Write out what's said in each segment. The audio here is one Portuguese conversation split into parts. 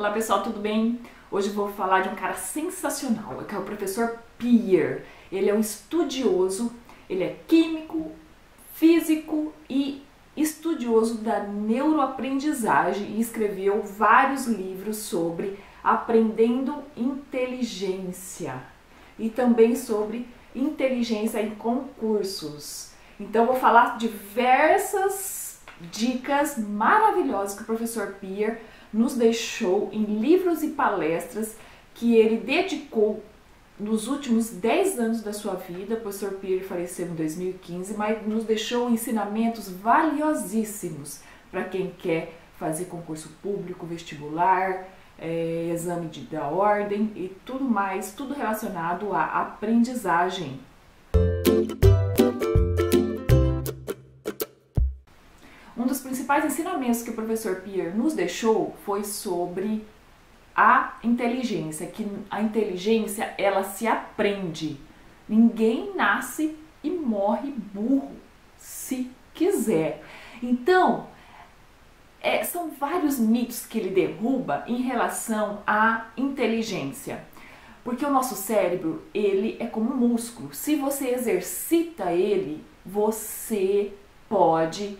Olá pessoal, tudo bem? Hoje vou falar de um cara sensacional, que é o professor Pierre. Ele é um estudioso, ele é químico, físico e estudioso da neuroaprendizagem e escreveu vários livros sobre aprendendo inteligência e também sobre inteligência em concursos. Então vou falar diversas dicas maravilhosas que o professor Pierre nos deixou em livros e palestras que ele dedicou nos últimos 10 anos da sua vida. O professor Pierre faleceu em 2015, mas nos deixou ensinamentos valiosíssimos para quem quer fazer concurso público, vestibular, é, exame de, da ordem e tudo mais, tudo relacionado à aprendizagem. Principais ensinamentos que o professor Pierre nos deixou foi sobre a inteligência, que a inteligência ela se aprende. Ninguém nasce e morre burro, se quiser. Então, é, são vários mitos que ele derruba em relação à inteligência. Porque o nosso cérebro, ele é como um músculo. Se você exercita ele, você pode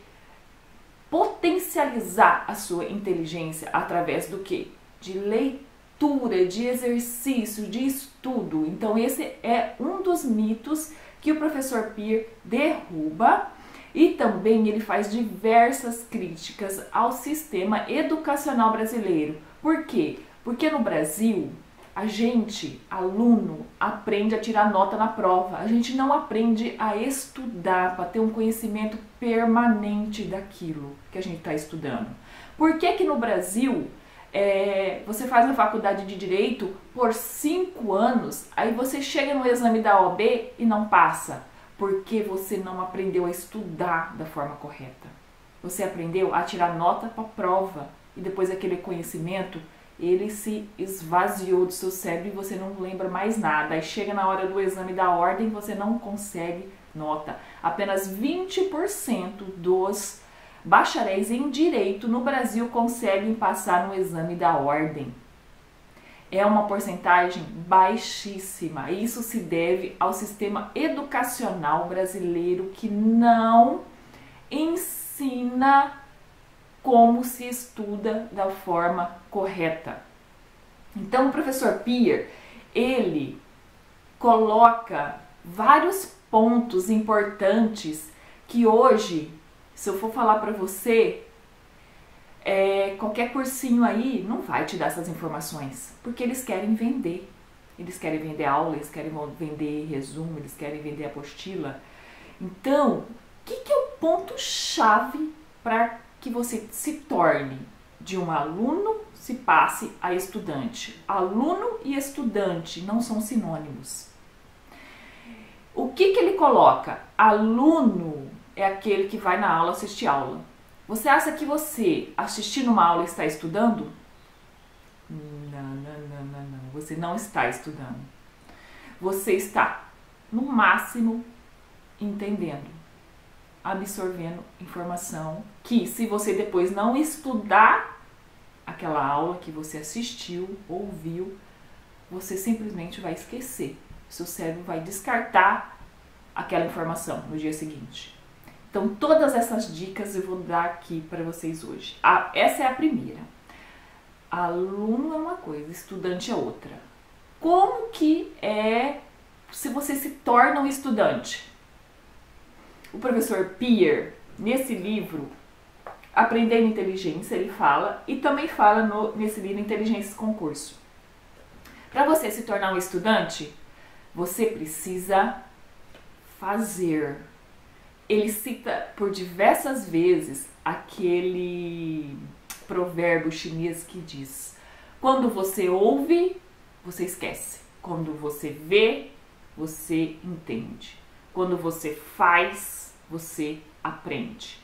potencializar a sua inteligência através do que? De leitura, de exercício, de estudo. Então esse é um dos mitos que o professor Peer derruba e também ele faz diversas críticas ao sistema educacional brasileiro. Por quê? Porque no Brasil a gente, aluno, aprende a tirar nota na prova. A gente não aprende a estudar para ter um conhecimento permanente daquilo que a gente está estudando. Por que que no Brasil é, você faz a faculdade de Direito por cinco anos, aí você chega no exame da OAB e não passa? Porque você não aprendeu a estudar da forma correta. Você aprendeu a tirar nota para prova e depois aquele conhecimento ele se esvaziou do seu cérebro e você não lembra mais nada. Aí chega na hora do exame da ordem, você não consegue nota. Apenas 20% dos bacharéis em direito no Brasil conseguem passar no exame da ordem. É uma porcentagem baixíssima. Isso se deve ao sistema educacional brasileiro que não ensina como se estuda da forma correta. Então, o professor Pierre, ele coloca vários pontos importantes que hoje, se eu for falar para você, é, qualquer cursinho aí não vai te dar essas informações, porque eles querem vender. Eles querem vender aula, eles querem vender resumo, eles querem vender apostila. Então, o que, que é o ponto-chave para que você se torne de um aluno se passe a estudante. Aluno e estudante não são sinônimos. O que, que ele coloca? Aluno é aquele que vai na aula assistir aula. Você acha que você assistindo uma aula está estudando? Não, não, não, não, não. Você não está estudando. Você está, no máximo, entendendo absorvendo informação que, se você depois não estudar aquela aula que você assistiu, ouviu, você simplesmente vai esquecer. Seu cérebro vai descartar aquela informação no dia seguinte. Então, todas essas dicas eu vou dar aqui para vocês hoje. Essa é a primeira. Aluno é uma coisa, estudante é outra. Como que é se você se torna um estudante? O professor Pierre, nesse livro, Aprendendo Inteligência, ele fala, e também fala no, nesse livro Inteligência Concurso. Para você se tornar um estudante, você precisa fazer. Ele cita por diversas vezes aquele provérbio chinês que diz: quando você ouve, você esquece. Quando você vê, você entende. Quando você faz, você aprende.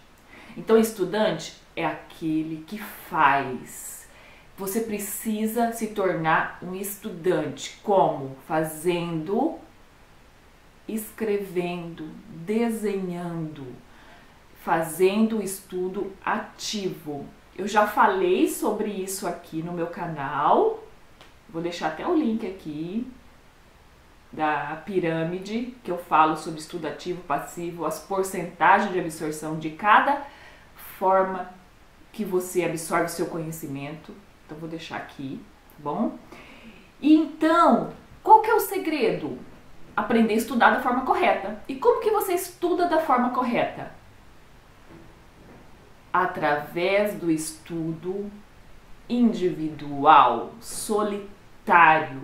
Então, estudante é aquele que faz. Você precisa se tornar um estudante. Como? Fazendo, escrevendo, desenhando, fazendo o estudo ativo. Eu já falei sobre isso aqui no meu canal. Vou deixar até o link aqui da pirâmide, que eu falo sobre estudo ativo, passivo, as porcentagens de absorção de cada forma que você absorve o seu conhecimento. Então vou deixar aqui, tá bom? E então, qual que é o segredo? Aprender a estudar da forma correta. E como que você estuda da forma correta? Através do estudo individual, solitário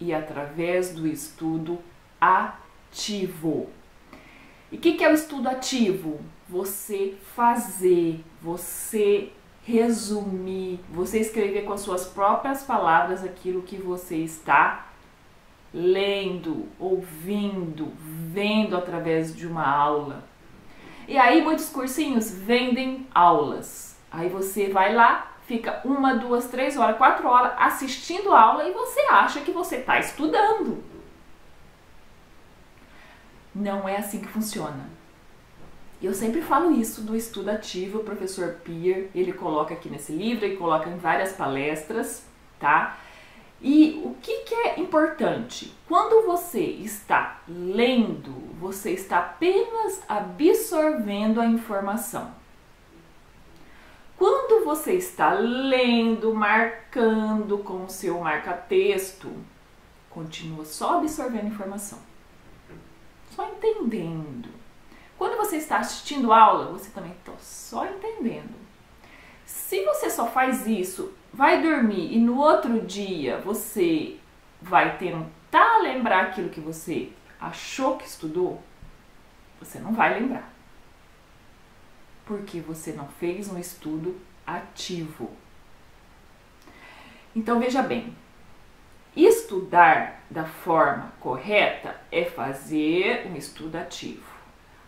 e através do estudo ativo. E o que, que é o estudo ativo? Você fazer, você resumir, você escrever com as suas próprias palavras aquilo que você está lendo, ouvindo, vendo através de uma aula. E aí muitos cursinhos vendem aulas. Aí você vai lá, fica uma, duas, três horas, quatro horas assistindo aula e você acha que você está estudando. Não é assim que funciona. Eu sempre falo isso do estudo ativo, o professor Pier, ele coloca aqui nesse livro e coloca em várias palestras, tá? E o que, que é importante? Quando você está lendo, você está apenas absorvendo a informação. Quando você está lendo, marcando com o seu marca-texto, continua só absorvendo informação, só entendendo. Quando você está assistindo aula, você também está só entendendo. Se você só faz isso vai dormir e no outro dia você vai tentar lembrar aquilo que você achou que estudou, você não vai lembrar. Porque você não fez um estudo ativo. Então veja bem, estudar da forma correta é fazer um estudo ativo.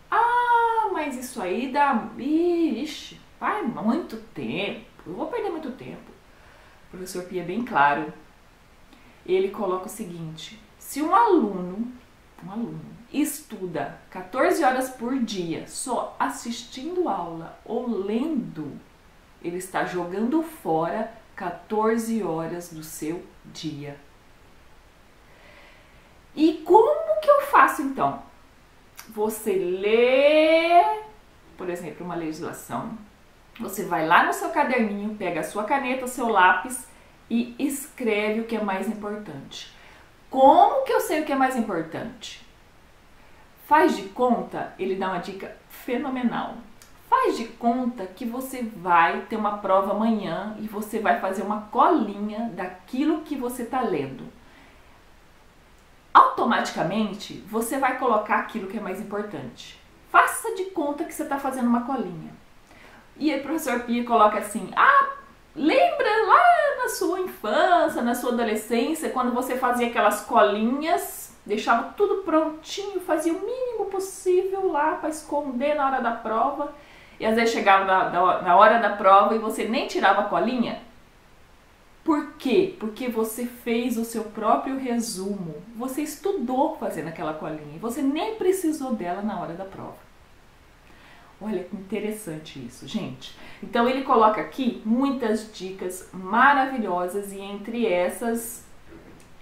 Ah, mas isso aí dá. Ixi, vai muito tempo. Eu vou perder muito tempo professor Pia é bem claro. Ele coloca o seguinte: se um aluno, um aluno estuda 14 horas por dia só assistindo aula ou lendo, ele está jogando fora 14 horas do seu dia. E como que eu faço então? Você lê, por exemplo, uma legislação, você vai lá no seu caderninho, pega a sua caneta, o seu lápis e escreve o que é mais importante. Como que eu sei o que é mais importante? Faz de conta, ele dá uma dica fenomenal. Faz de conta que você vai ter uma prova amanhã e você vai fazer uma colinha daquilo que você está lendo. Automaticamente, você vai colocar aquilo que é mais importante. Faça de conta que você está fazendo uma colinha. E o professor Pia coloca assim: ah, lembra lá na sua infância, na sua adolescência, quando você fazia aquelas colinhas, deixava tudo prontinho, fazia o mínimo possível lá para esconder na hora da prova, e às vezes chegava na, na hora da prova e você nem tirava a colinha? Por quê? Porque você fez o seu próprio resumo. Você estudou fazendo aquela colinha. Você nem precisou dela na hora da prova. Olha que interessante isso, gente. Então ele coloca aqui muitas dicas maravilhosas e entre essas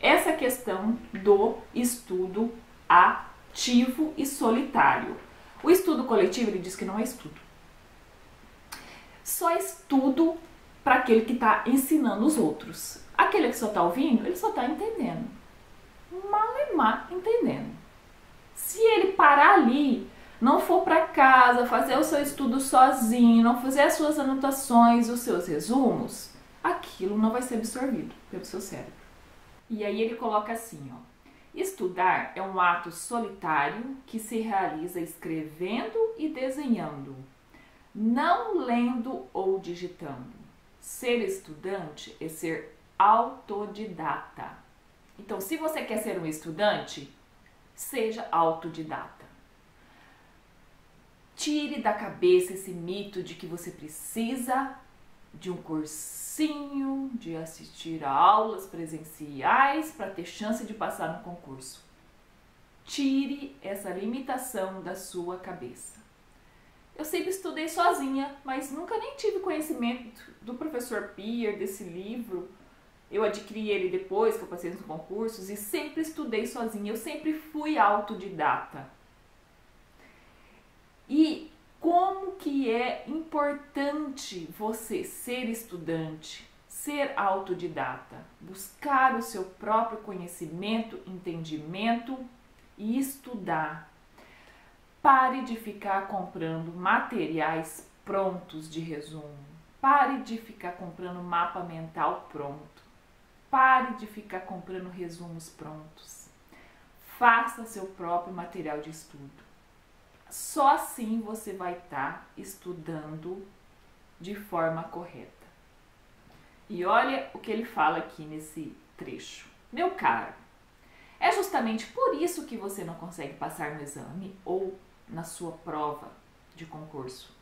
essa questão do estudo ativo e solitário. O estudo coletivo ele diz que não é estudo. Só estudo para aquele que está ensinando os outros. Aquele que só está ouvindo, ele só está entendendo. Malemar entendendo. Se ele parar ali não for para casa fazer o seu estudo sozinho, não fazer as suas anotações, os seus resumos, aquilo não vai ser absorvido pelo seu cérebro. E aí ele coloca assim, ó: Estudar é um ato solitário que se realiza escrevendo e desenhando, não lendo ou digitando. Ser estudante é ser autodidata. Então, se você quer ser um estudante, seja autodidata. Tire da cabeça esse mito de que você precisa de um cursinho, de assistir a aulas presenciais para ter chance de passar no concurso. Tire essa limitação da sua cabeça. eu sempre estudei sozinha, mas nunca nem tive conhecimento do professor Pier, desse livro. Eu adquiri ele depois que eu passei nos concursos e sempre estudei sozinha, eu sempre fui autodidata. E como que é importante você ser estudante, ser autodidata, buscar o seu próprio conhecimento, entendimento e estudar. Pare de ficar comprando materiais prontos de resumo. Pare de ficar comprando mapa mental pronto. Pare de ficar comprando resumos prontos. Faça seu próprio material de estudo. Só assim você vai estar tá estudando de forma correta. E olha o que ele fala aqui nesse trecho. Meu caro, é justamente por isso que você não consegue passar no exame ou na sua prova de concurso.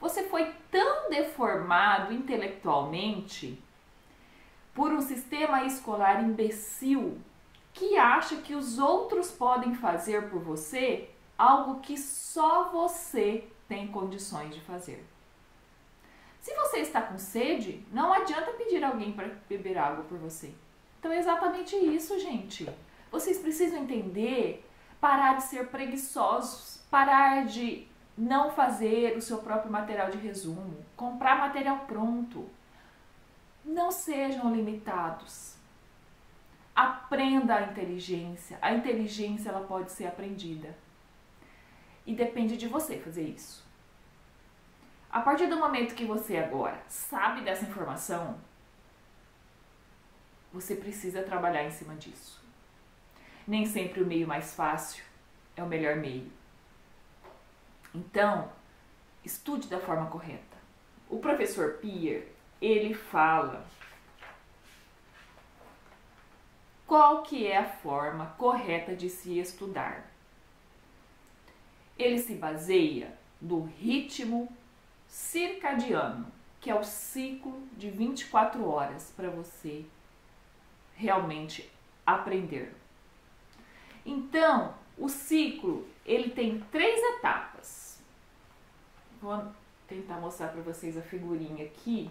Você foi tão deformado intelectualmente por um sistema escolar imbecil que acha que os outros podem fazer por você algo que só você tem condições de fazer. Se você está com sede, não adianta pedir alguém para beber água por você. Então é exatamente isso, gente. Vocês precisam entender, parar de ser preguiçosos, parar de não fazer o seu próprio material de resumo, comprar material pronto. Não sejam limitados. Aprenda a inteligência. A inteligência ela pode ser aprendida. E depende de você fazer isso. A partir do momento que você agora sabe dessa informação, você precisa trabalhar em cima disso. Nem sempre o meio mais fácil é o melhor meio. Então, estude da forma correta. O professor Pier, ele fala qual que é a forma correta de se estudar. Ele se baseia do ritmo circadiano, que é o ciclo de 24 horas para você realmente aprender. Então, o ciclo ele tem três etapas. Vou tentar mostrar para vocês a figurinha aqui.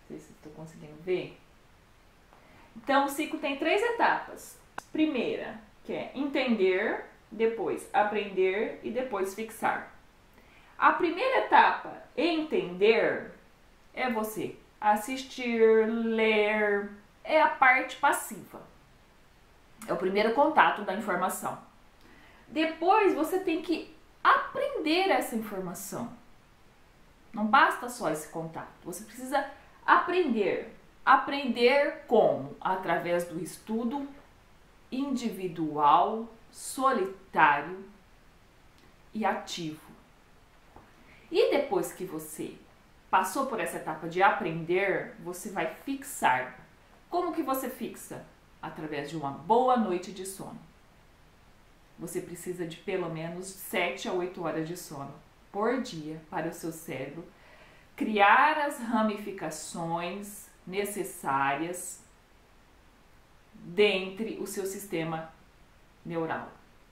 Não sei se estou conseguindo ver. Então, o ciclo tem três etapas. Primeira, que é entender, depois aprender e depois fixar. A primeira etapa, entender, é você assistir, ler, é a parte passiva. É o primeiro contato da informação. Depois você tem que aprender essa informação. Não basta só esse contato, você precisa aprender. Aprender como? Através do estudo individual, solitário e ativo. E depois que você passou por essa etapa de aprender, você vai fixar. Como que você fixa? Através de uma boa noite de sono. Você precisa de pelo menos 7 a 8 horas de sono por dia para o seu cérebro criar as ramificações necessárias dentre o seu sistema neural.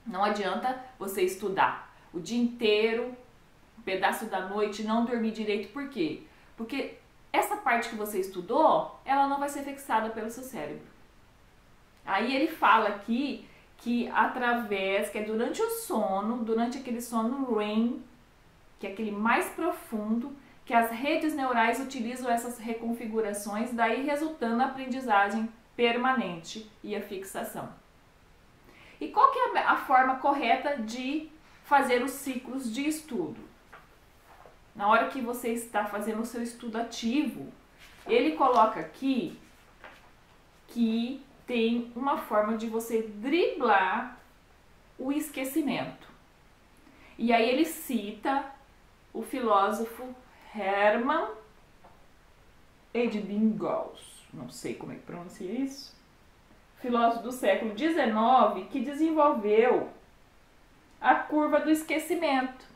Não adianta você estudar o dia inteiro, um pedaço da noite, não dormir direito. Por quê? Porque essa parte que você estudou, ela não vai ser fixada pelo seu cérebro. Aí ele fala aqui que através, que é durante o sono, durante aquele sono REM, que é aquele mais profundo, que as redes neurais utilizam essas reconfigurações, daí resultando na aprendizagem permanente e a fixação. E qual que é a forma correta de fazer os ciclos de estudo? Na hora que você está fazendo o seu estudo ativo, ele coloca aqui que tem uma forma de você driblar o esquecimento. E aí ele cita o filósofo Hermann Ebbinghaus não sei como é que pronuncia isso, filósofo do século XIX, que desenvolveu a curva do esquecimento.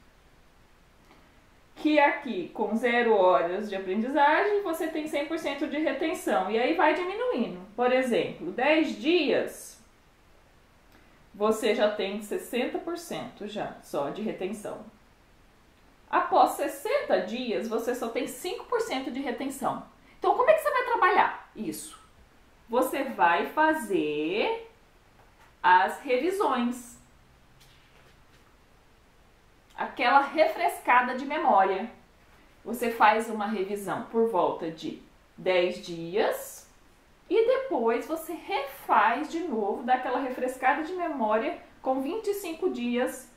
Que aqui, com zero horas de aprendizagem, você tem 100% de retenção. E aí vai diminuindo. Por exemplo, 10 dias, você já tem 60% já só de retenção. Após 60 dias, você só tem 5% de retenção. Então, como é que você trabalhar isso? Você vai fazer as revisões. Aquela refrescada de memória. Você faz uma revisão por volta de 10 dias e depois você refaz de novo, dá aquela refrescada de memória com 25 dias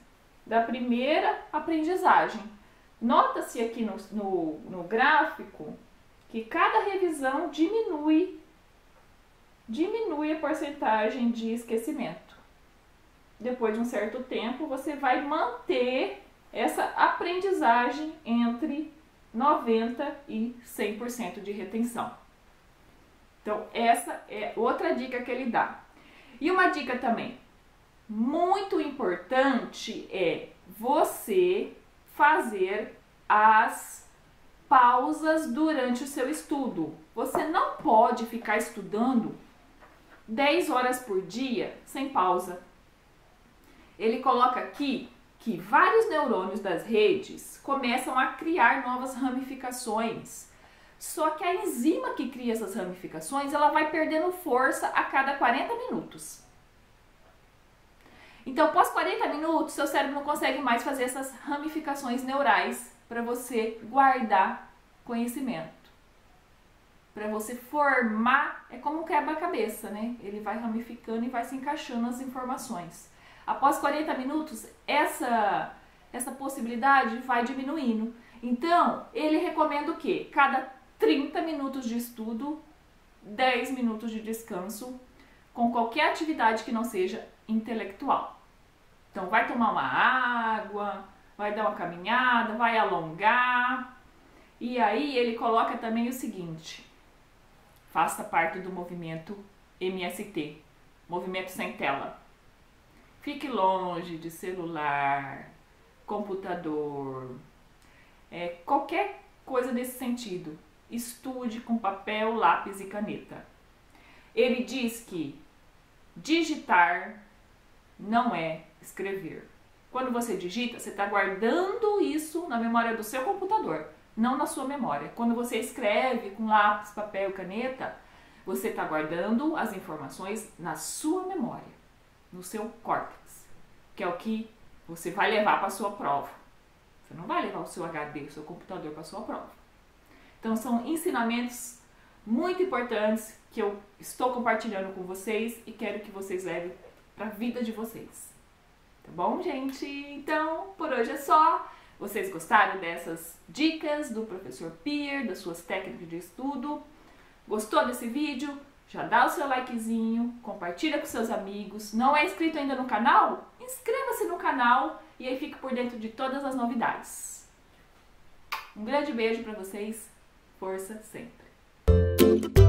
da primeira aprendizagem. Nota-se aqui no, no, no gráfico que cada revisão diminui, diminui a porcentagem de esquecimento. Depois de um certo tempo, você vai manter essa aprendizagem entre 90 e 100% de retenção. Então, essa é outra dica que ele dá. E uma dica também muito importante é você fazer as pausas durante o seu estudo. Você não pode ficar estudando 10 horas por dia sem pausa. Ele coloca aqui que vários neurônios das redes começam a criar novas ramificações. Só que a enzima que cria essas ramificações, ela vai perdendo força a cada 40 minutos. Então, após 40 minutos, seu cérebro não consegue mais fazer essas ramificações neurais para você guardar conhecimento. Para você formar, é como um quebra-cabeça, né? Ele vai ramificando e vai se encaixando as informações. Após 40 minutos, essa essa possibilidade vai diminuindo. Então, ele recomenda o quê? Cada 30 minutos de estudo, 10 minutos de descanso, com qualquer atividade que não seja intelectual. Então, vai tomar uma água, vai dar uma caminhada, vai alongar. E aí ele coloca também o seguinte: faça parte do movimento MST, movimento sem tela. Fique longe de celular, computador, é, qualquer coisa desse sentido. Estude com papel, lápis e caneta. Ele diz que digitar não é escrever. Quando você digita, você está guardando isso na memória do seu computador, não na sua memória. Quando você escreve com lápis, papel, caneta, você está guardando as informações na sua memória, no seu córtex, que é o que você vai levar para a sua prova. Você não vai levar o seu HD, o seu computador para a sua prova. Então são ensinamentos muito importantes que eu estou compartilhando com vocês e quero que vocês levem para a vida de vocês. Tá bom, gente? Então, por hoje é só. Vocês gostaram dessas dicas do professor Pier, das suas técnicas de estudo? Gostou desse vídeo? Já dá o seu likezinho, compartilha com seus amigos. Não é inscrito ainda no canal? Inscreva-se no canal e aí fique por dentro de todas as novidades. Um grande beijo para vocês. Força sempre.